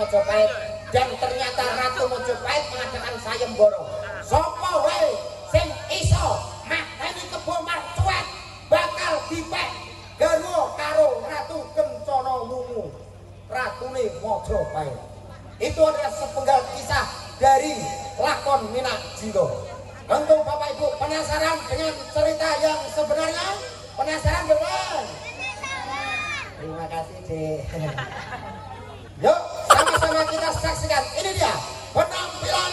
Mojopahit dan ternyata Ratu Mojopahit mengadakan sayembara Sopo wae sing iso mateni kebo marcuat bakal dipek garwa karo Ratu Kencana Wungu Ratune Mojopahit itu adalah sepenggal kisah dari lakon Minak jingo. untuk Bapak Ibu penasaran dengan cerita yang sebenarnya penasaran belum? Terima kasih, Dek. Kita saksikan. Ini dia penampilan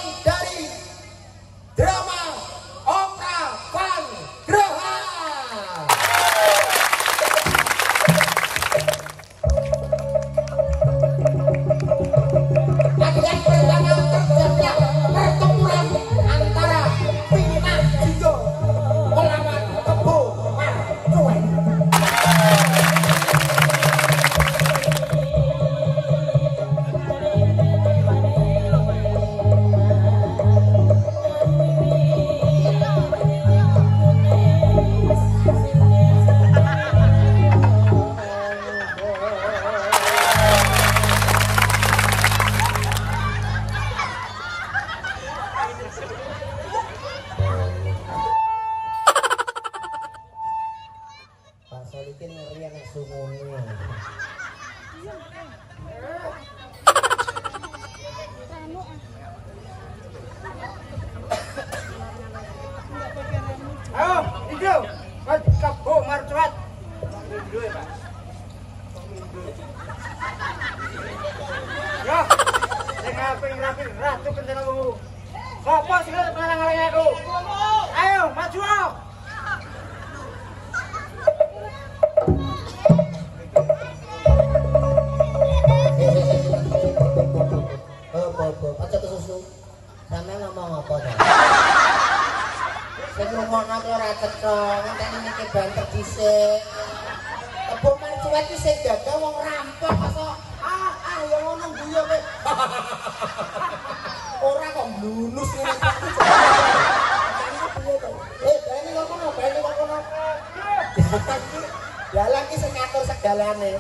Dalan ki sing ngatur segalane.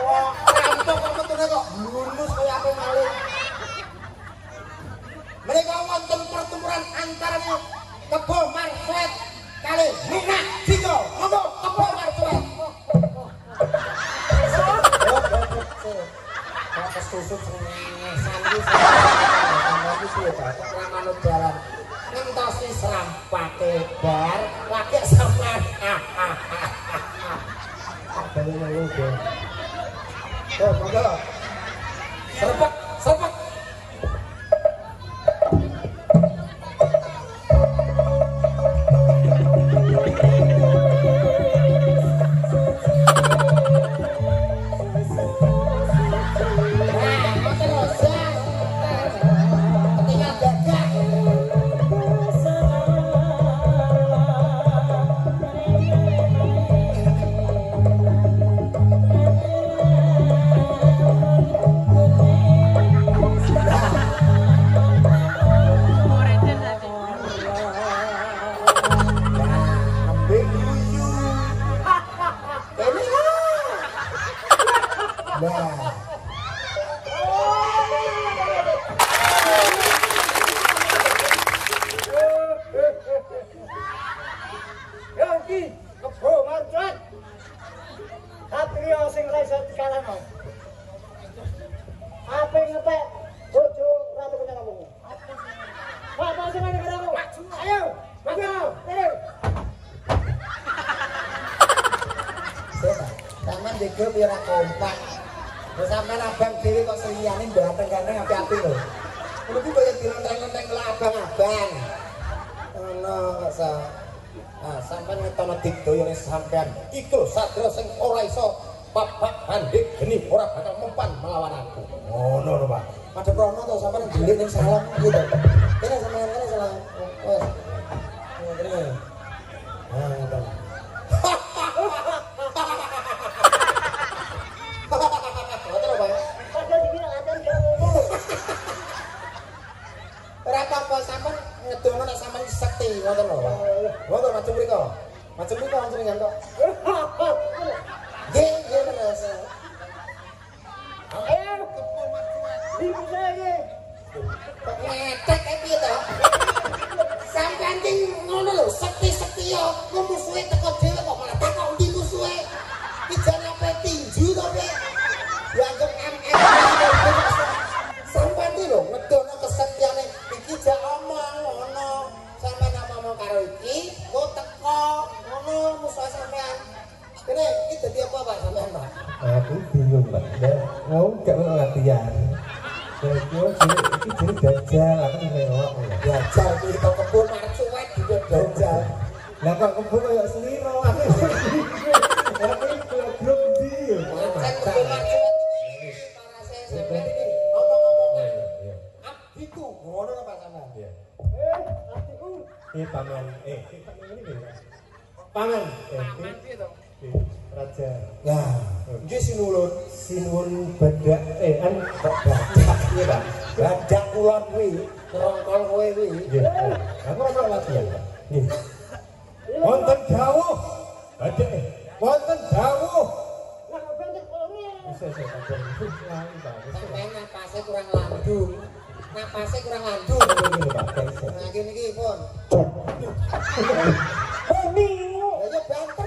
Wah, rampok kok kok blunus kaya apa malih. Mereka wonten pertempuran antara Kebo Marsuet kali Mina Jigo. Monggo Kebo Marsuet. Kok kesusut sengesan iki sama iki piye ta? Kok ora manut jalan. Ngentosi serampate bar, lagi sampean. Bali mau go. Oh, monggo. Serpek, ya ora kompak. Terus sampean abang dhewe kok seliyane ganteng-ganteng api-api lho. Kuwi ki kaya dilenteng-lenteng abang-abang. Ono kok sa. Ah, sampean ngetono digdaya sampean. Iku sadra sing ora iso papak handik geni ora bakal mempan melawan aku. Ngono lho, Pak. Madhep rono to sampean ndelik ning salam gitu. Ngedono nek sampean sekti ngoten lho. Ngoten maju mriko. Maju mriko jenengan kok. Nggih, nggih terus. Iki. Kok ngetek kae piye to? Sampean ki ngono lho, sekti-sekti yo musuhe teko dhewe kok Kene iki dadi apa Pak sampean, Pak? Aku bingung, Pak. Mau gak ono latihan. Jadi iki jadi dajal, aku nengok. Dajal kuwi to kebun marcuwet juga dajal. Lah kok kebun koyo seliro aku. Aku iki koyo grup ndi yo. Mancen kebun marcuwet iki parase sampean iki ngomong-ngomongan. Abdiku ngono lho Pak sampean. Iya. Eh, artiku. Eh paman, eh eh, paman ini lho. Paman, eh eh, Raja. Ya, iki sinulun Sinuwun badak eh an kok badak iki, Pak. Badak kulon kuwi, kerongkol kowe kuwi. Nggih. Aku ora latihan, Pak. Nggih. Wonten dawuh. Badak. eh, Wonten dawuh. Napase kurang landung. Napase kurang landung. Nah, gini iki pun. Eh, minggu. Ya yo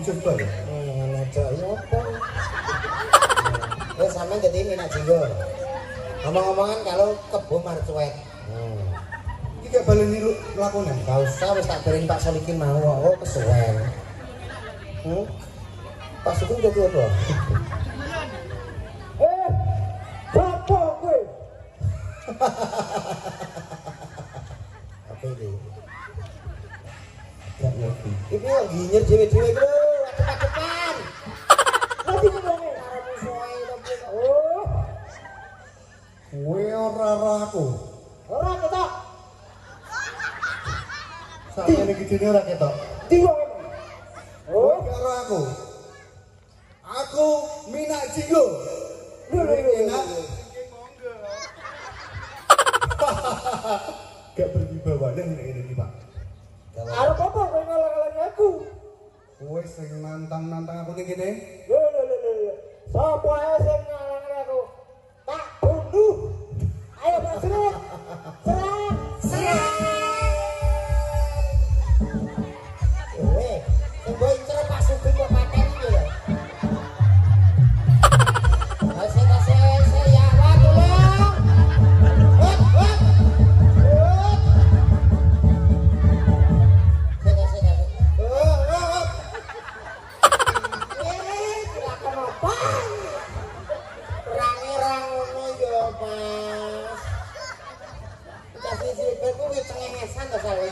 Dicoba ya. Hmm, aja ya apa? Ya sama jadi minat jinggo. Ngomong-ngomongan kalau kebo marcuet. Hmm. Iki gak baleni lu lakonan. Gak usah wis tak berin Pak Solikin mau oh kesuwen. Hmm? Pak Sugeng jadi apa? Eh, sapa kowe? Apa ini? Ini yang ginyir dewe-dewe cepat-cepat. Nanti ngomongnya. Para musuhnya itu Oh, Kowe ora ora aku. ora ketok. Gedene ora ketok. Ndi wong emang? Kowe Oh, karo aku. Aku minak jinggo. lho. Enak. Gak berwibawa ning ngene iki, Pak. Arep apa kowe ngalang-alangi aku? Kowe sing nantang-nantang aku ning kene. Lho lho lho. lho. Sapa ae sing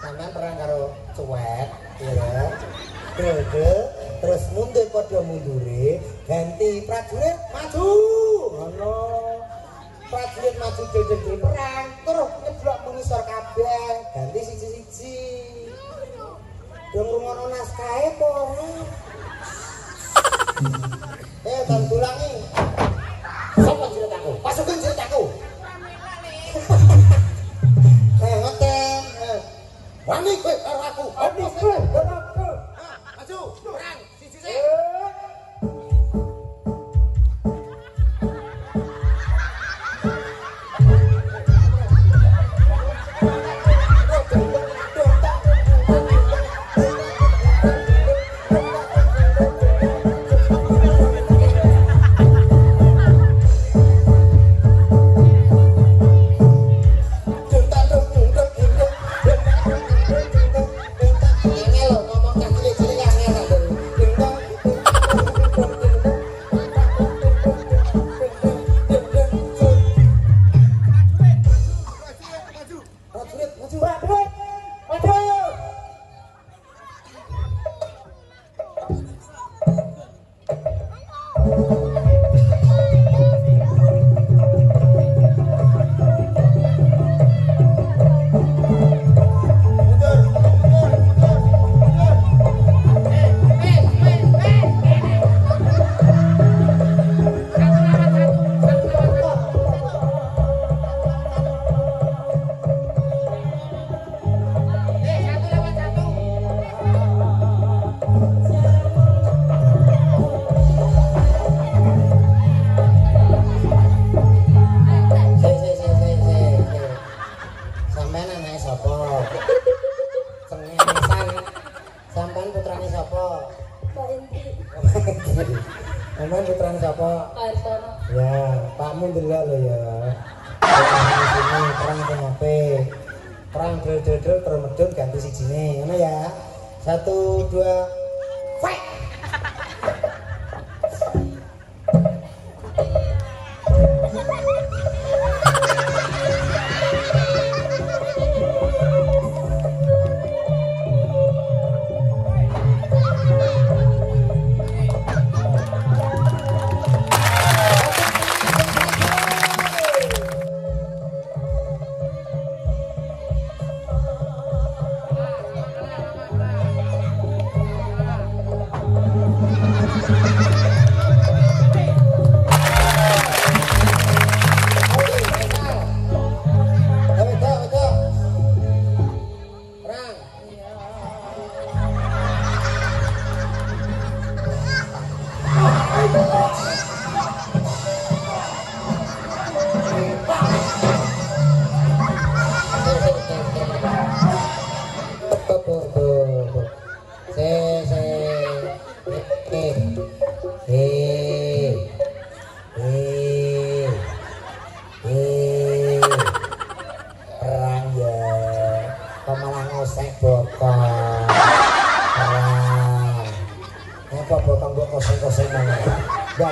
sampean perang karo cuek ya gede terus mundur padha mundure ganti prajurit maju! Ngono. Prajurit maju jejer di perang terus ngeblok mengisor kabeh ganti siji siji dong rumono naskah e, eh tan tulangi Wani kowe karo aku. Aku sing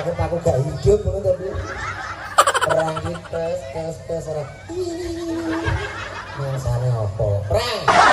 takut aku gak hidup ngono to Bu. Perang tes tes tes ora. Masane opo? Prang.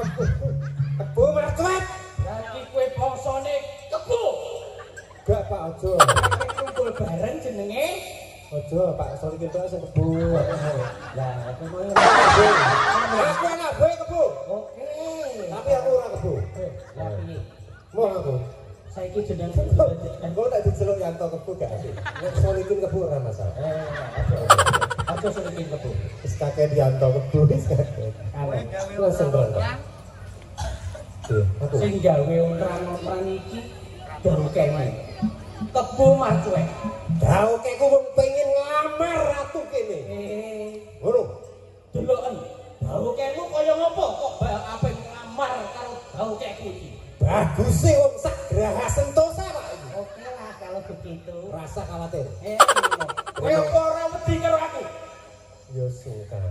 Kebu marcuat. Lagi kowe bangsane kebu. Gak Pak Ojo. Kumpul bareng jenenge Ojo Pak Soli kita sing kebu. Lah, aku mau Aku anak gue kebu. Oke. Tapi aku ora kebu. Lah piye? Mau aku. Saiki jeneng Engko tak diceluk Yanto kebu gak asik. Nek Solikin kebu ora masalah. Eh, aja. Selikin kebu. Wis kakek Yanto kebu wis kakek. Awe. Wes sembrono. Sing gawe ontran-ontran iki dong kene. Kebu marcuek. Dao kek ku wong pengen ngamar ratu kene. Eh, Ngono. deloken. Dawuh kemu kaya ngopo kok bal ape ngamar karo dawuh keku iki? Bagus sih wong sak graha sentosa Pak. Oke lah kalau begitu. Rasa khawatir. Eh. Kowe ora wedi karo aku? Yo sungkan,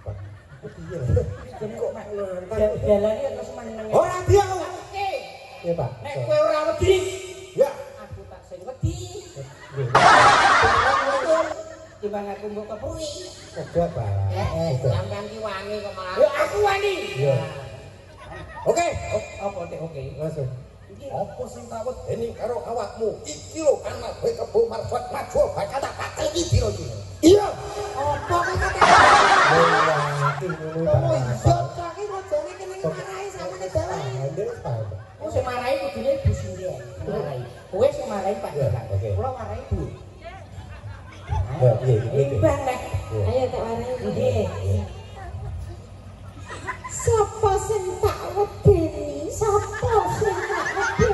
Pak. Piye? Kok mak nantang? Ja- Jalane terus meneng. Ora dia. Oke. Iya, Pak. Nek kowe ora wedi, Ya. aku tak sing wedi. Timbang aku mbok keprui. Enggak, Pak. Eh, sampean ki wani kok malah. Ya aku wani. Iya. Oke. Apa tek oke? Langsung. Apa sing tawet dening karo awakmu? Iki lho anak kowe kebo marfat maju bakal tak pakai iki dino iki. Iya. Apa kok Pak. Oh iya, kaki rojone kene marahi sampeyan Pak. Kowe sing marahi kudune Bu Sindian. Marahi. Kowe sing marahi Pak oke. Kula marahi Bu. Ya, iya, iya. Imbang nek. Ayo tak marahi. Nggih. Sapa sing tak wedeni? Sapa sing tak wedeni?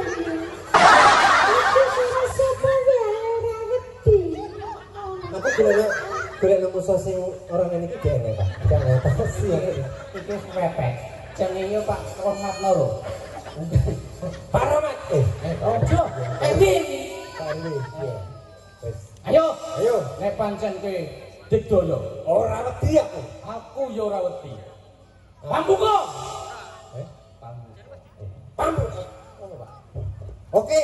Golek golek nemu sing orang ini iki gak Pak. Gak apa sih aku. Iki pepek. Jenenge Pak Romat Loro. Pak Rahmat. Eh, Ojo. Endi? Pak Ruli. Iya. Wes. Ayo. Ayo. Nek pancen kowe digdaya, Ora wedi aku. aku ya ora wedi. Pambuka. Eh, Pambuka. pambu. Pak. Oke.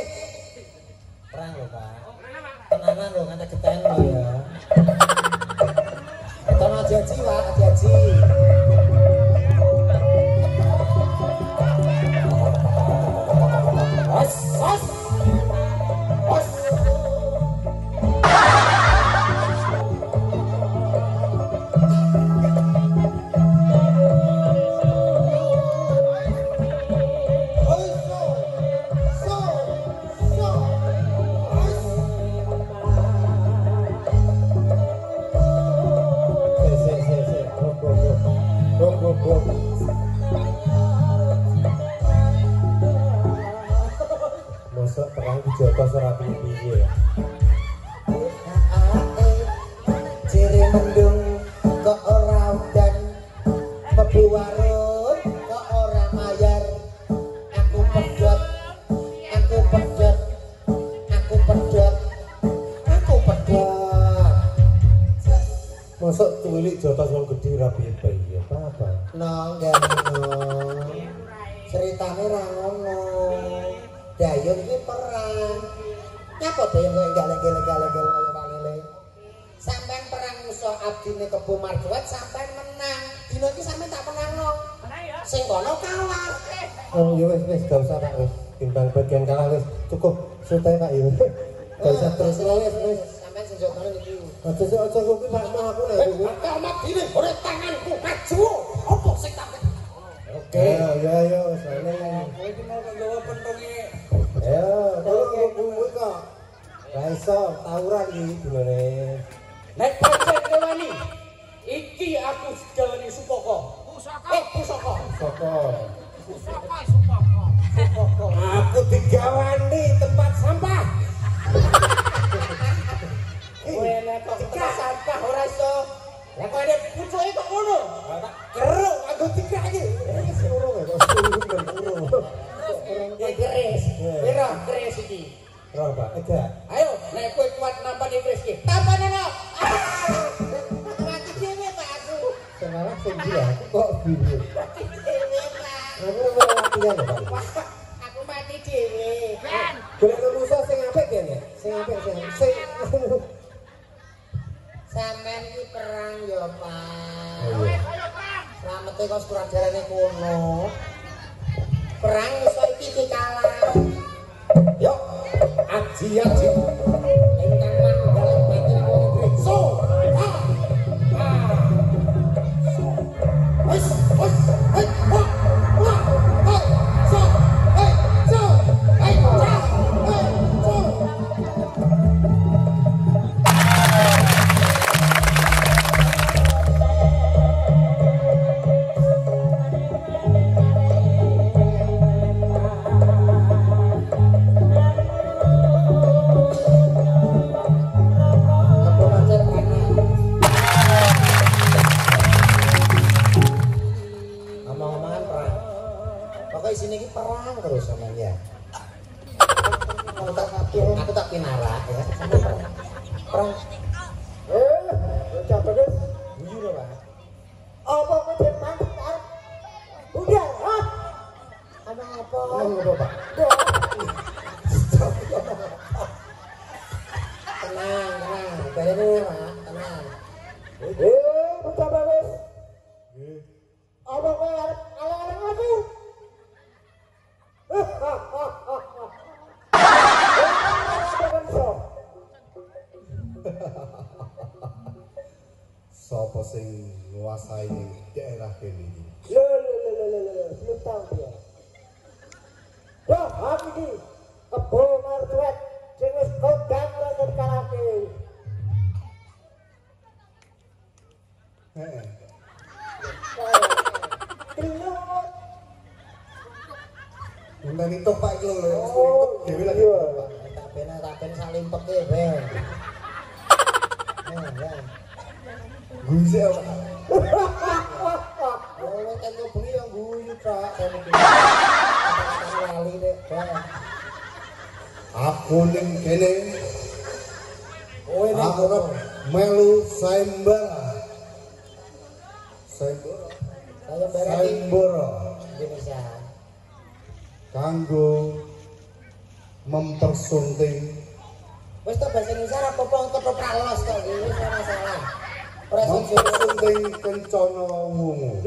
Perang lho, Pak. Tenanan lho, nganti geten lho ya. Jawa 只 warung kok ora mayar? Aku pedot Aku pedot Aku pedot Aku pedot. Masa tulik jotos wong gede rapi piye? Apa? Nong gak ngono Ceritanya ra ngono. Dayung ini perang. Nyapa dayung kok enggak lengkel-lengkel kaya Pak Lele Sampai perang musuh abdine kebo marjuat sampai menang. Dino ini sampai tak Sing kono kalah. Oh ya wes wes gak usah pak wes timbang bagian kalah wes cukup sutai pak ya gak usah terus wes wes Sampai sing jokone iki. Aja sih aja kopi pak mah aku ibu Bakal mati nih oleh tanganku maju. Apa sing tak oke ya ya ya soalnya. Kowe iki mau kok gawa pentunge. ya kalau aku kumpul kok gak iso tawuran iki gimana Nek pancen kowe wani, iki aku jalani supoko. Eh, pusaka. aku digawani tempat sampah Kowe nek kok tempat sampah ora iso. Lah kok ada pucuke kok ngono? keruk aku tiga lagi ini seluruh ya kok seluruh dan urung kurang Ya keris. Piro keris iki? Berapa? Tiga. Ayo, nek kowe kuat nampani keris iki. Tampane no. Dia aku kok Pak. Aku ora latihan ya, aku mati dhewe. Golek lulusan sing apik kene. Sing apik sing sing Sampean iki perang ya, Pak. Oh, iya. Slamete kok sutradarané kono. Perang iso iki dikalah. Yo, aji aji. Perang. Lho, lho, lho, lho, lho, lho, belum tahu dia. Wah, aku ini kebo martuet, sing wis kondang ora terkalake. Heeh. Triliun. Ngenteni topak iki lho, lho. Oh, Dewe lagi. iya. Tak ben tak ben saling peke, Ben. Aku ning kene Kowe aku kono. melu bareng Sayembara Indonesia. kanggo mempersunting Wis to bahasa Indonesia ora apa-apa engko pralos kok iki wis ora masalah. Ora kencana wungu.